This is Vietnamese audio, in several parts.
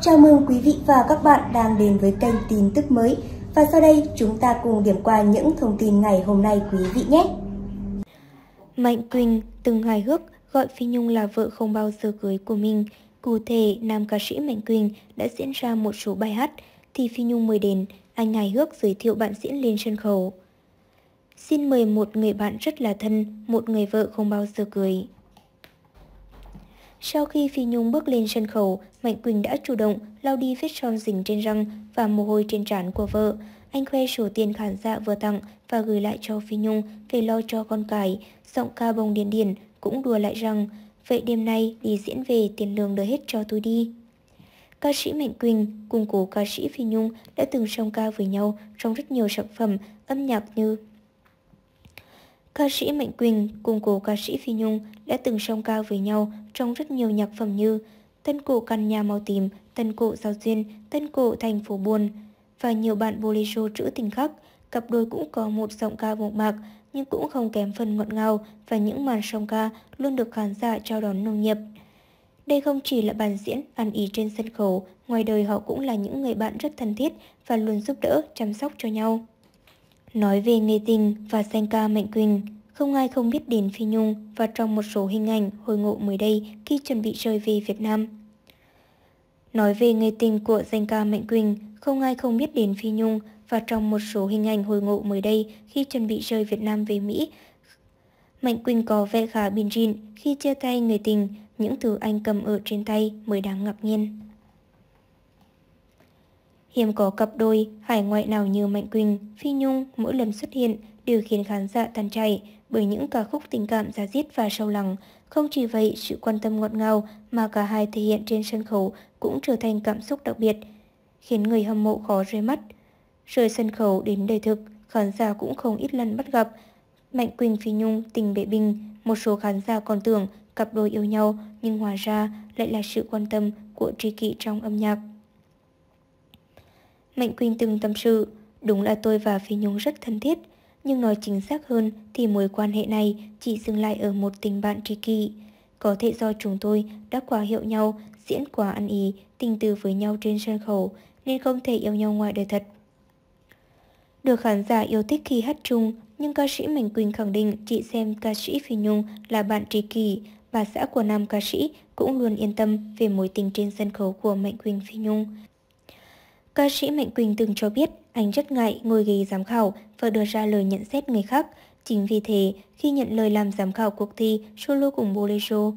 Chào mừng quý vị và các bạn đang đến với kênh tin tức mới. Và sau đây chúng ta cùng điểm qua những thông tin ngày hôm nay quý vị nhé. Mạnh Quỳnh từng hài hước gọi Phi Nhung là vợ không bao giờ cưới của mình. Cụ thể, nam ca sĩ Mạnh Quỳnh đã diễn ra một số bài hát, thì Phi Nhung mời đến, anh hài hước giới thiệu bạn diễn lên sân khấu. Xin mời một người bạn rất là thân, một người vợ không bao giờ cười. Sau khi Phi Nhung bước lên sân khấu, Mạnh Quỳnh đã chủ động lau đi vết son dính trên răng và mồ hôi trên trán của vợ. Anh khoe số tiền khán giả vừa tặng và gửi lại cho Phi Nhung về lo cho con cái. Giọng ca bồng điền điền cũng đùa lại rằng, vậy đêm nay đi diễn về tiền lương đưa hết cho tôi đi. Ca sĩ Mạnh Quỳnh cùng cố ca sĩ Phi Nhung đã từng song ca với nhau trong rất nhiều sản phẩm âm nhạc như Ca sĩ Mạnh Quỳnh cùng cố ca sĩ Phi Nhung đã từng song ca với nhau trong rất nhiều nhạc phẩm như Tân cổ căn nhà màu tím, Tân cổ giao duyên, Tân cổ thành phố buồn và nhiều bạn bolero trữ tình khác. Cặp đôi cũng có một giọng ca mộc mạc nhưng cũng không kém phần ngọt ngào và những màn song ca luôn được khán giả chào đón nồng nhiệt. Đây không chỉ là bàn diễn, ăn ý trên sân khấu, ngoài đời họ cũng là những người bạn rất thân thiết và luôn giúp đỡ, chăm sóc cho nhau. Nói về nghề tình và danh ca Mạnh Quỳnh, không ai không biết đến Phi Nhung và trong một số hình ảnh hồi ngộ mới đây khi chuẩn bị rời về Việt Nam. Nói về người tình của danh ca Mạnh Quỳnh, không ai không biết đến Phi Nhung và trong một số hình ảnh hồi ngộ mới đây khi chuẩn bị rời Việt Nam về Mỹ. Mạnh Quỳnh có vẻ khá bình rịn khi chia tay người tình, những thứ anh cầm ở trên tay mới đáng ngạc nhiên. Hiếm có cặp đôi hải ngoại nào như Mạnh Quỳnh, Phi Nhung mỗi lần xuất hiện đều khiến khán giả tan chảy bởi những ca khúc tình cảm giá diết và sâu lắng. Không chỉ vậy, sự quan tâm ngọt ngào mà cả hai thể hiện trên sân khấu cũng trở thành cảm xúc đặc biệt, khiến người hâm mộ khó rơi mắt. Rời sân khấu đến đời thực, khán giả cũng không ít lần bắt gặp. Mạnh Quỳnh Phi Nhung tình bệ bình, một số khán giả còn tưởng cặp đôi yêu nhau nhưng hóa ra lại là sự quan tâm của tri kỷ trong âm nhạc. Mạnh Quỳnh từng tâm sự, đúng là tôi và Phi Nhung rất thân thiết, nhưng nói chính xác hơn thì mối quan hệ này chỉ dừng lại ở một tình bạn tri kỷ. Có thể do chúng tôi đã quá hiểu nhau, diễn quá ăn ý, tình từ với nhau trên sân khấu, nên không thể yêu nhau ngoài đời thật. Được khán giả yêu thích khi hát chung, nhưng ca sĩ Mạnh Quỳnh khẳng định chị xem ca sĩ Phi Nhung là bạn tri kỷ, bà xã của nam ca sĩ cũng luôn yên tâm về mối tình trên sân khấu của Mạnh Quỳnh Phi Nhung. Ca sĩ Mạnh Quỳnh từng cho biết anh rất ngại ngồi ghế giám khảo và đưa ra lời nhận xét người khác. Chính vì thế, khi nhận lời làm giám khảo cuộc thi solo cùng Bolero,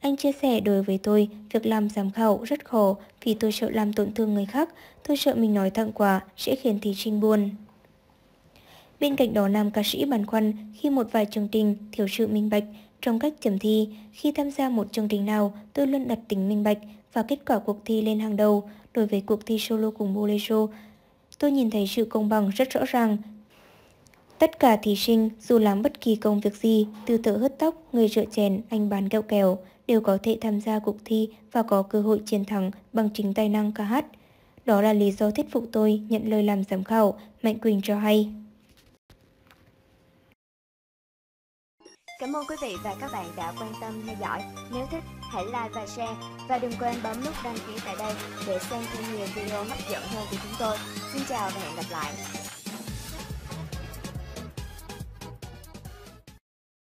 anh chia sẻ đối với tôi, việc làm giám khảo rất khổ vì tôi sợ làm tổn thương người khác, tôi sợ mình nói thẳng quà sẽ khiến thí sinh buồn. Bên cạnh đó, nam ca sĩ băn khoăn khi một vài chương trình thiếu sự minh bạch trong cách chấm thi. Khi tham gia một chương trình nào, tôi luôn đặt tính minh bạch và kết quả cuộc thi lên hàng đầu. Đối với cuộc thi solo cùng Bolero, tôi nhìn thấy sự công bằng rất rõ ràng. Tất cả thí sinh, dù làm bất kỳ công việc gì, từ thợ hớt tóc, người rửa chén, anh bán kẹo kèo, đều có thể tham gia cuộc thi và có cơ hội chiến thắng bằng chính tài năng ca hát. Đó là lý do thuyết phục tôi nhận lời làm giám khảo, Mạnh Quỳnh cho hay. Cảm ơn quý vị và các bạn đã quan tâm theo dõi. Nếu thích, hãy like và share. Và đừng quên bấm nút đăng ký tại đây để xem thêm nhiều video hấp dẫn hơn của chúng tôi. Xin chào và hẹn gặp lại.